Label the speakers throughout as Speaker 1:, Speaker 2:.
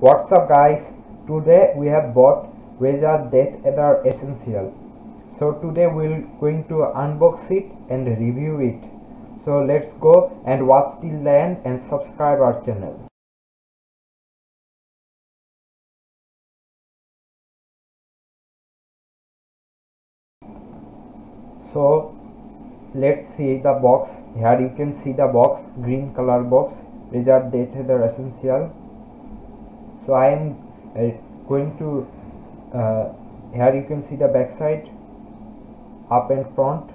Speaker 1: What's up guys? Today we have bought Razer Death Adder Essential. So today we're going to unbox it and review it. So let's go and watch till the end and subscribe our channel. So let's see the box. Here you can see the box, green color box, Razer Death Adder Essential so I am uh, going to uh, here you can see the back side up and front.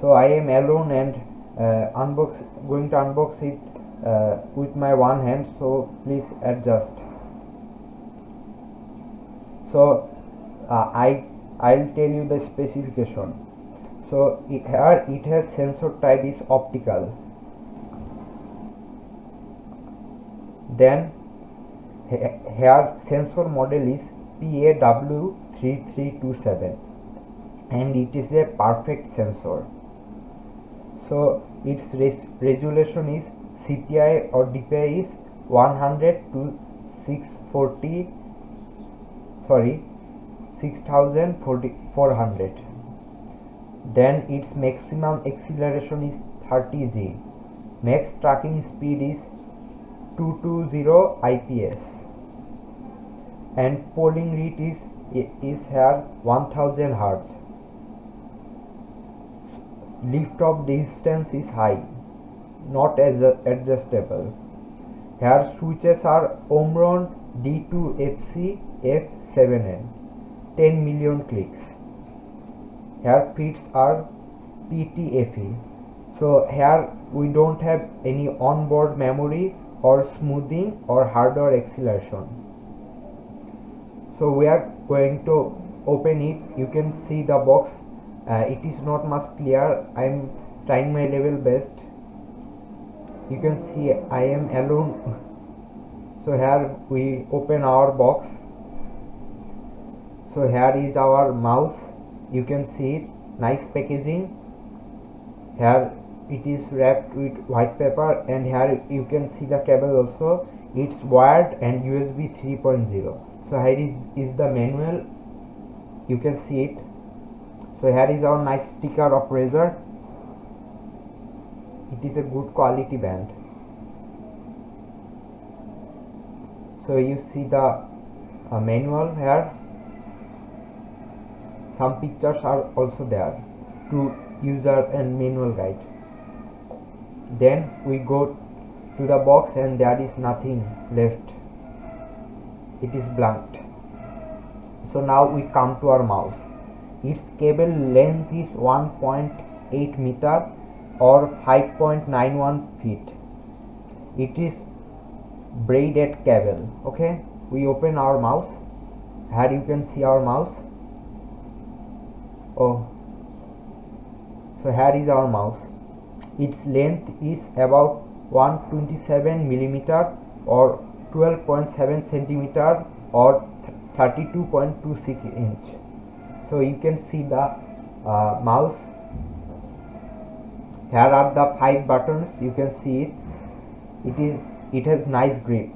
Speaker 1: So I am alone and uh, unbox going to unbox it uh, with my one hand. So please adjust. So uh, I I'll tell you the specification. So it, here it has sensor type is optical. Then here sensor model is PAW3327 and it is a perfect sensor. So its res resolution is CPI or DPI is 100 to 640 sorry 6400 then its maximum acceleration is 30 G. Max tracking speed is 220 IPS and polling rate is is here 1000 hertz. Lift off distance is high not as adjustable. Here switches are Omron D2FC F7N 10 million clicks. Here feeds are PTFE so here we don't have any onboard memory or smoothing or hardware acceleration so we are going to open it. You can see the box. Uh, it is not much clear. I am trying my level best. You can see i am alone. So here we open our box. So here is our mouse. You can see it. Nice packaging. Here it is wrapped with white paper and here you can see the cable also. It's wired and usb 3.0 so here is, is the manual. You can see it. So here is our nice sticker of Razer it is a good quality band. So you see the uh, manual here. Some pictures are also there to user and manual guide then we go to the box and there is nothing left. It is blunt so now we come to our mouse its cable length is 1.8 meter or 5.91 feet. It is braided cable okay? We open our mouse here you can see our mouse oh. So here is our mouse its length is about 127 millimeter or 12.7 centimeter or 32.26 inch. So you can see the uh, mouse. Here are the five buttons. You can see it. It is it has nice grip.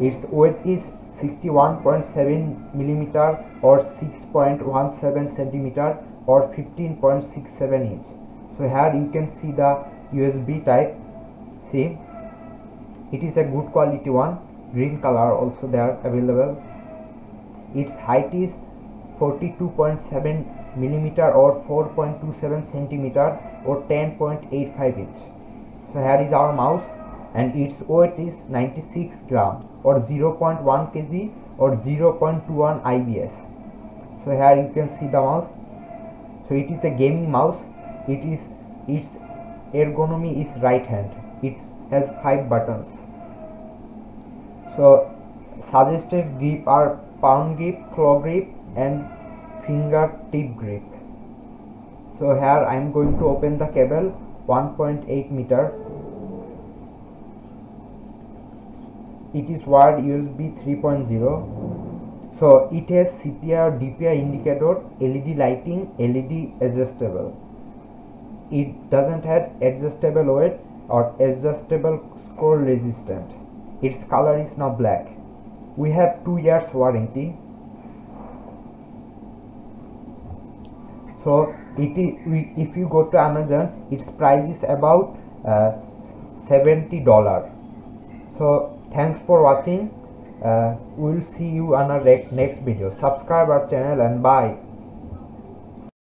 Speaker 1: Its weight is 61.7 millimeter or 6.17 centimeter or 15.67 inch so here you can see the usb type. See? It is a good quality one. Green color also they are available. Its height is 42.7 millimeter or 4.27 centimeter or 10.85 inch. So here is our mouse and its weight is 96 gram or 0.1 kg or 0.21 IBS so here you can see the mouse. So it is a gaming mouse it is its ergonomy is right hand. It has five buttons. So suggested grip are palm grip claw grip and finger tip grip. So here i am going to open the cable 1.8 meter. It is wired usb 3.0 so it has CPR, dpi indicator led lighting led adjustable it doesn't have adjustable weight or adjustable scroll resistant. Its color is now black. We have two years warranty. So it is if you go to amazon its price is about uh, 70 dollar. So thanks for watching. Uh, we'll see you on our next video. Subscribe our channel and bye